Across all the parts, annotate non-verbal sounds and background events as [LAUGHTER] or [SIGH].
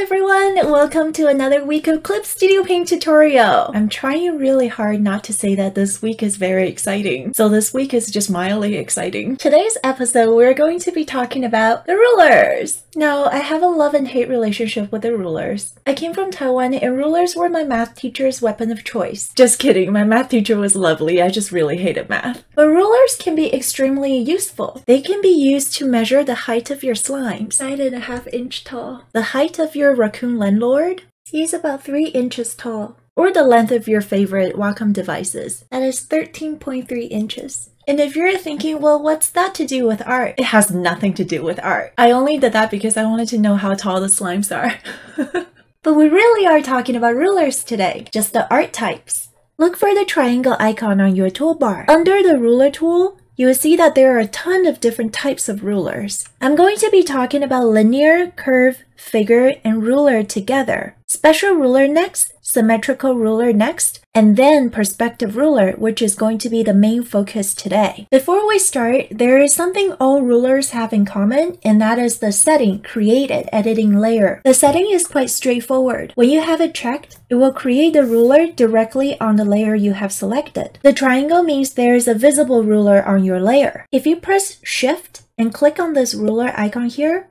everyone! Welcome to another week of Clip Studio Paint tutorial! I'm trying really hard not to say that this week is very exciting, so this week is just mildly exciting. Today's episode, we're going to be talking about the rulers! Now, I have a love and hate relationship with the rulers. I came from Taiwan and rulers were my math teacher's weapon of choice. Just kidding, my math teacher was lovely, I just really hated math. But rulers can be extremely useful. They can be used to measure the height of your slimes, nine and a half inch tall. The height of your raccoon landlord? He's about 3 inches tall. Or the length of your favorite Wacom devices. That is 13.3 inches. And if you're thinking, well, what's that to do with art? It has nothing to do with art. I only did that because I wanted to know how tall the slimes are. [LAUGHS] but we really are talking about rulers today, just the art types. Look for the triangle icon on your toolbar. Under the ruler tool, you will see that there are a ton of different types of rulers. I'm going to be talking about linear, curve, figure, and ruler together. Special ruler next, symmetrical ruler next, and then perspective ruler, which is going to be the main focus today. Before we start, there is something all rulers have in common, and that is the setting create at editing layer. The setting is quite straightforward. When you have it checked, it will create the ruler directly on the layer you have selected. The triangle means there is a visible ruler on your layer. If you press shift and click on this ruler icon here,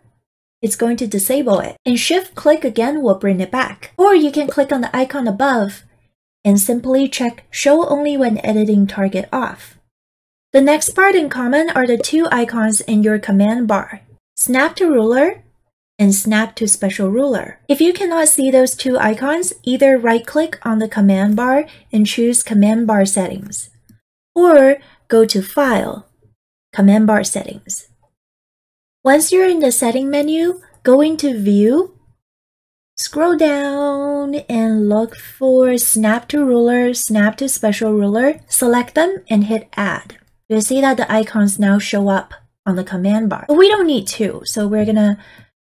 it's going to disable it. And shift click again will bring it back. Or you can click on the icon above and simply check show only when editing target off. The next part in common are the two icons in your command bar, snap to ruler and snap to special ruler. If you cannot see those two icons, either right click on the command bar and choose command bar settings, or go to file, command bar settings. Once you're in the setting menu, go into view Scroll down and look for snap to ruler, snap to special ruler. Select them and hit add. You'll see that the icons now show up on the command bar. But we don't need two, so we're gonna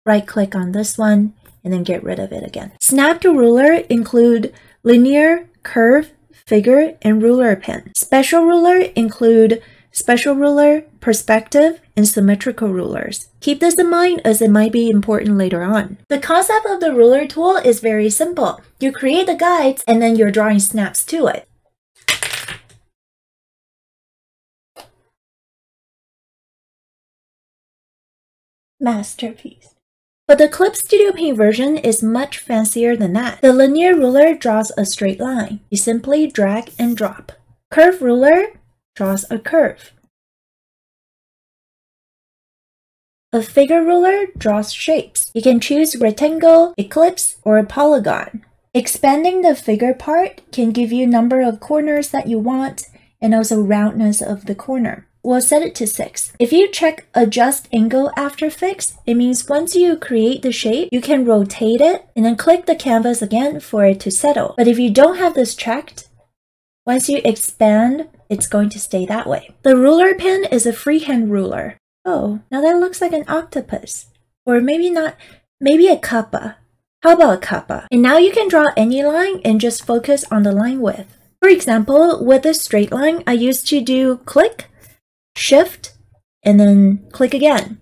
right click on this one and then get rid of it again. Snap to ruler include linear, curve, figure, and ruler pen. Special ruler include special ruler, perspective, and symmetrical rulers. Keep this in mind as it might be important later on. The concept of the ruler tool is very simple. You create the guides and then your drawing snaps to it. Masterpiece. But the Clip Studio Paint version is much fancier than that. The linear ruler draws a straight line. You simply drag and drop. Curve ruler draws a curve. A figure ruler draws shapes. You can choose rectangle, ellipse, or a polygon. Expanding the figure part can give you number of corners that you want and also roundness of the corner. We'll set it to 6. If you check adjust angle after fix, it means once you create the shape, you can rotate it and then click the canvas again for it to settle. But if you don't have this checked, once you expand it's going to stay that way. The ruler pen is a freehand ruler. Oh, now that looks like an octopus. Or maybe not, maybe a kappa. How about a kappa? And now you can draw any line and just focus on the line width. For example, with a straight line, I used to do click, shift, and then click again.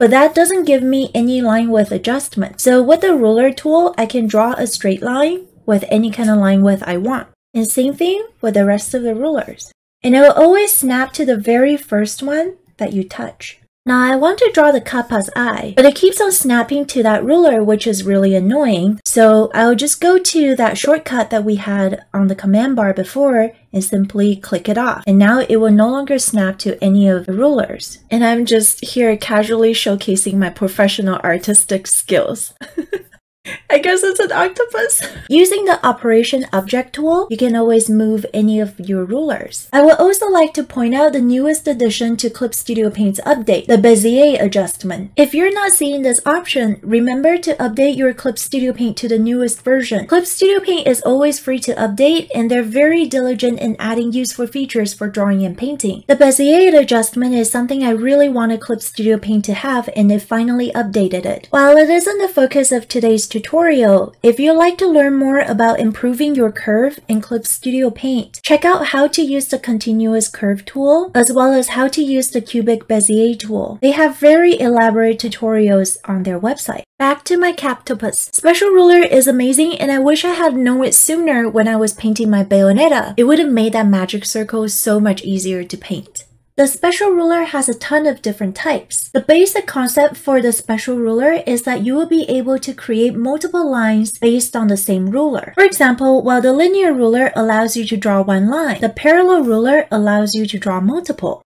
But that doesn't give me any line width adjustment. So with the ruler tool, I can draw a straight line with any kind of line width I want. And same thing with the rest of the rulers. And it will always snap to the very first one that you touch. Now I want to draw the kappa's eye, but it keeps on snapping to that ruler which is really annoying. So I'll just go to that shortcut that we had on the command bar before and simply click it off. And now it will no longer snap to any of the rulers. And I'm just here casually showcasing my professional artistic skills. [LAUGHS] [LAUGHS] I guess it's an octopus. [LAUGHS] Using the Operation Object tool, you can always move any of your rulers. I would also like to point out the newest addition to Clip Studio Paint's update, the Bezier adjustment. If you're not seeing this option, remember to update your Clip Studio Paint to the newest version. Clip Studio Paint is always free to update, and they're very diligent in adding useful features for drawing and painting. The Bezier adjustment is something I really wanted Clip Studio Paint to have, and they finally updated it. While it isn't the focus of today's tutorial, tutorial. If you'd like to learn more about improving your curve in Clip Studio Paint, check out how to use the continuous curve tool, as well as how to use the cubic Bezier tool. They have very elaborate tutorials on their website. Back to my Cactopus. Special Ruler is amazing and I wish I had known it sooner when I was painting my Bayonetta. It would have made that magic circle so much easier to paint. The special ruler has a ton of different types. The basic concept for the special ruler is that you will be able to create multiple lines based on the same ruler. For example, while the linear ruler allows you to draw one line, the parallel ruler allows you to draw multiple.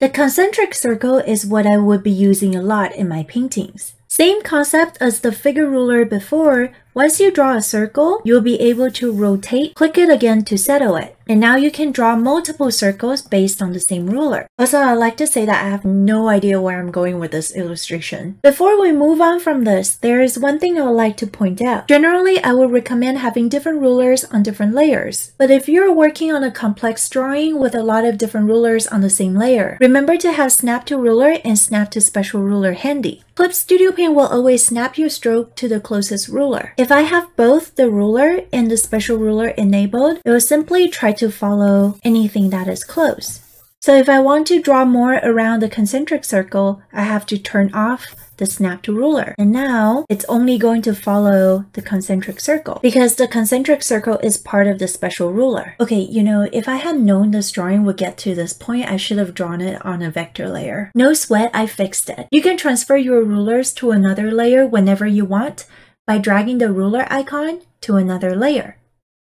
The concentric circle is what I would be using a lot in my paintings. Same concept as the figure ruler before, once you draw a circle, you'll be able to rotate, click it again to settle it. And now you can draw multiple circles based on the same ruler. Also, I'd like to say that I have no idea where I'm going with this illustration. Before we move on from this, there is one thing I would like to point out. Generally, I would recommend having different rulers on different layers. But if you're working on a complex drawing with a lot of different rulers on the same layer, remember to have Snap to Ruler and Snap to Special Ruler handy. Clip Studio Paint will always snap your stroke to the closest ruler. If I have both the ruler and the special ruler enabled, it will simply try to follow anything that is close. So if I want to draw more around the concentric circle, I have to turn off the snap to ruler. And now it's only going to follow the concentric circle because the concentric circle is part of the special ruler. Okay, you know, if I had known this drawing would get to this point, I should have drawn it on a vector layer. No sweat, I fixed it. You can transfer your rulers to another layer whenever you want by dragging the ruler icon to another layer.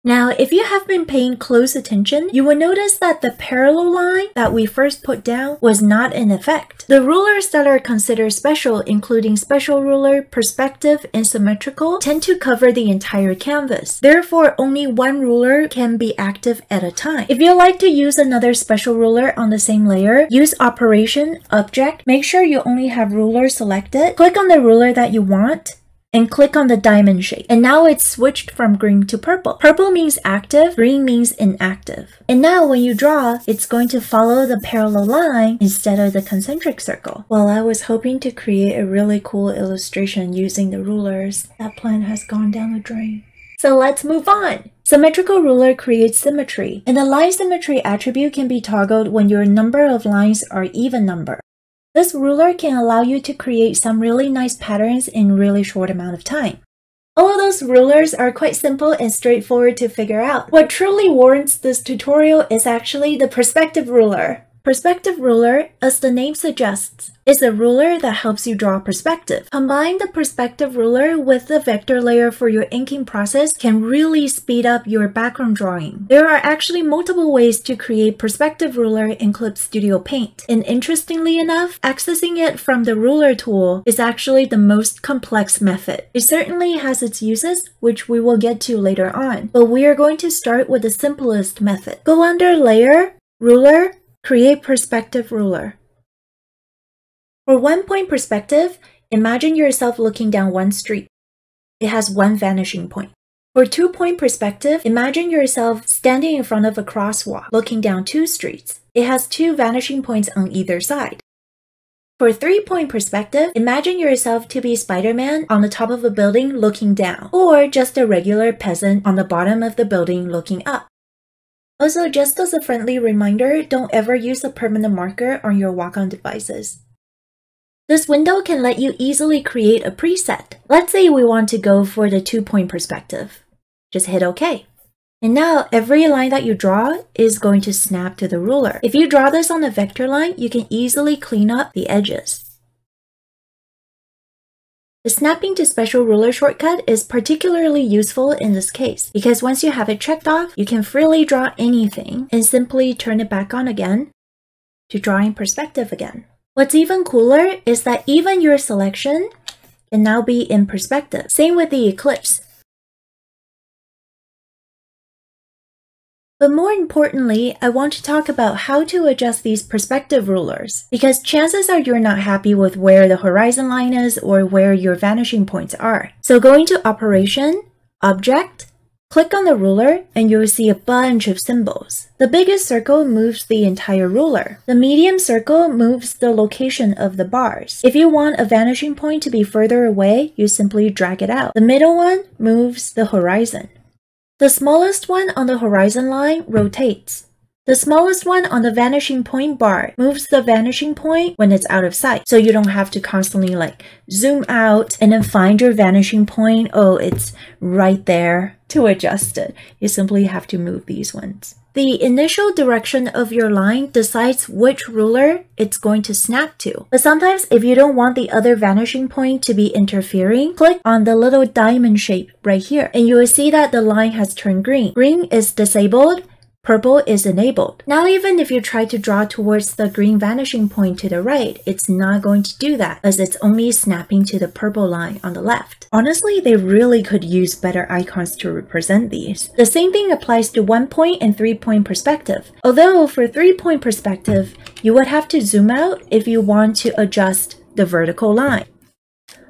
Now, if you have been paying close attention, you will notice that the parallel line that we first put down was not in effect. The rulers that are considered special, including special ruler, perspective, and symmetrical, tend to cover the entire canvas. Therefore, only one ruler can be active at a time. If you like to use another special ruler on the same layer, use Operation, Object, make sure you only have ruler selected, click on the ruler that you want, and click on the diamond shape. And now it's switched from green to purple. Purple means active, green means inactive. And now when you draw, it's going to follow the parallel line instead of the concentric circle. Well, I was hoping to create a really cool illustration using the rulers. That plan has gone down the drain. So let's move on. Symmetrical ruler creates symmetry, and the line symmetry attribute can be toggled when your number of lines are even number. This ruler can allow you to create some really nice patterns in really short amount of time. All of those rulers are quite simple and straightforward to figure out. What truly warrants this tutorial is actually the perspective ruler. Perspective ruler, as the name suggests, is a ruler that helps you draw perspective. Combine the perspective ruler with the vector layer for your inking process can really speed up your background drawing. There are actually multiple ways to create perspective ruler in Clip Studio Paint. And interestingly enough, accessing it from the ruler tool is actually the most complex method. It certainly has its uses, which we will get to later on, but we are going to start with the simplest method. Go under Layer, Ruler, Create perspective ruler. For one point perspective, imagine yourself looking down one street. It has one vanishing point. For two point perspective, imagine yourself standing in front of a crosswalk looking down two streets. It has two vanishing points on either side. For three point perspective, imagine yourself to be Spider Man on the top of a building looking down, or just a regular peasant on the bottom of the building looking up. Also, just as a friendly reminder, don't ever use a permanent marker on your Wacom devices. This window can let you easily create a preset. Let's say we want to go for the two-point perspective. Just hit OK. And now every line that you draw is going to snap to the ruler. If you draw this on a vector line, you can easily clean up the edges. The snapping to special ruler shortcut is particularly useful in this case because once you have it checked off, you can freely draw anything and simply turn it back on again to draw in perspective again. What's even cooler is that even your selection can now be in perspective. Same with the ellipse. But more importantly, I want to talk about how to adjust these perspective rulers, because chances are you're not happy with where the horizon line is or where your vanishing points are. So going to Operation, Object, Click on the ruler and you will see a bunch of symbols. The biggest circle moves the entire ruler. The medium circle moves the location of the bars. If you want a vanishing point to be further away, you simply drag it out. The middle one moves the horizon. The smallest one on the horizon line rotates. The smallest one on the vanishing point bar moves the vanishing point when it's out of sight. So you don't have to constantly like zoom out and then find your vanishing point. Oh, it's right there to adjust it. You simply have to move these ones. The initial direction of your line decides which ruler it's going to snap to. But sometimes if you don't want the other vanishing point to be interfering, click on the little diamond shape right here and you will see that the line has turned green. Green is disabled Purple is enabled. Now even if you try to draw towards the green vanishing point to the right, it's not going to do that as it's only snapping to the purple line on the left. Honestly, they really could use better icons to represent these. The same thing applies to one point and three point perspective. Although for three point perspective, you would have to zoom out if you want to adjust the vertical line.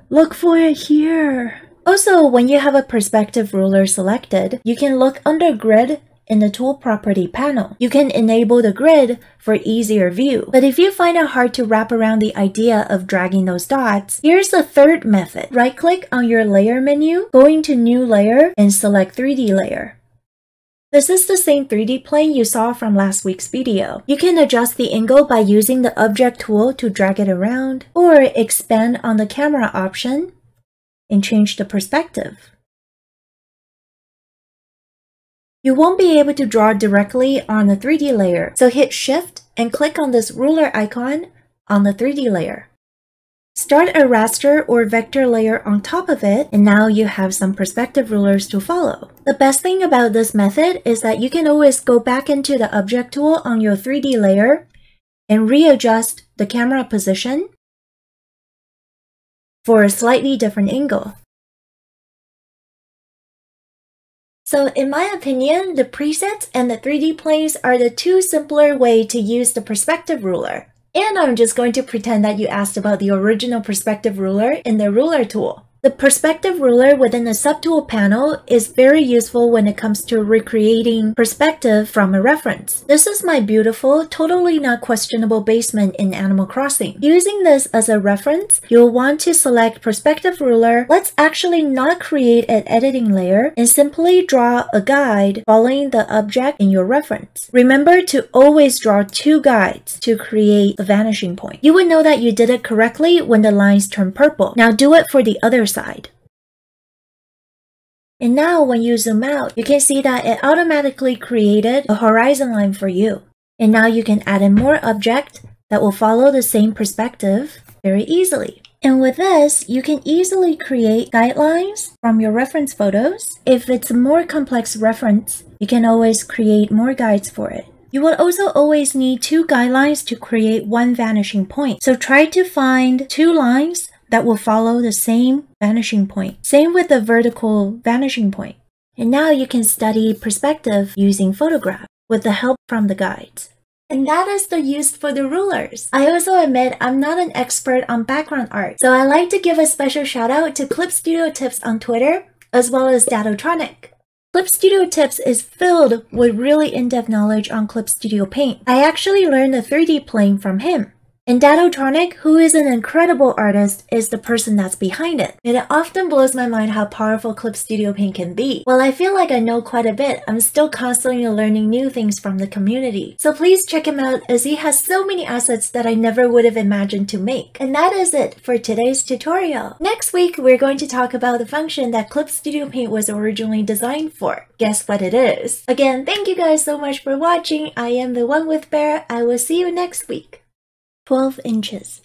Look for it here. Also, when you have a perspective ruler selected, you can look under grid in the tool property panel. You can enable the grid for easier view. But if you find it hard to wrap around the idea of dragging those dots, here's the third method. Right click on your layer menu, go into new layer and select 3D layer. This is the same 3D plane you saw from last week's video. You can adjust the angle by using the object tool to drag it around, or expand on the camera option and change the perspective. You won't be able to draw directly on the 3D layer, so hit Shift and click on this ruler icon on the 3D layer. Start a raster or vector layer on top of it, and now you have some perspective rulers to follow. The best thing about this method is that you can always go back into the object tool on your 3D layer and readjust the camera position for a slightly different angle. So in my opinion, the presets and the 3D planes are the two simpler way to use the perspective ruler. And I'm just going to pretend that you asked about the original perspective ruler in the ruler tool. The perspective ruler within the subtool panel is very useful when it comes to recreating perspective from a reference. This is my beautiful, totally not questionable basement in Animal Crossing. Using this as a reference, you'll want to select perspective ruler. Let's actually not create an editing layer and simply draw a guide following the object in your reference. Remember to always draw two guides to create a vanishing point. You would know that you did it correctly when the lines turn purple. Now do it for the other side. And now when you zoom out, you can see that it automatically created a horizon line for you. And now you can add in more object that will follow the same perspective very easily. And with this, you can easily create guidelines from your reference photos. If it's a more complex reference, you can always create more guides for it. You will also always need two guidelines to create one vanishing point. So try to find two lines that will follow the same vanishing point. Same with the vertical vanishing point. And now you can study perspective using photograph with the help from the guides. And that is the use for the rulers. I also admit I'm not an expert on background art, so I like to give a special shout out to Clip Studio Tips on Twitter, as well as Dadotronic. Clip Studio Tips is filled with really in-depth knowledge on Clip Studio Paint. I actually learned the 3D plane from him. And Dadotronic, who is an incredible artist, is the person that's behind it. And it often blows my mind how powerful Clip Studio Paint can be. While I feel like I know quite a bit, I'm still constantly learning new things from the community. So please check him out as he has so many assets that I never would have imagined to make. And that is it for today's tutorial. Next week, we're going to talk about the function that Clip Studio Paint was originally designed for. Guess what it is? Again, thank you guys so much for watching. I am the one with Bear. I will see you next week. 12 inches.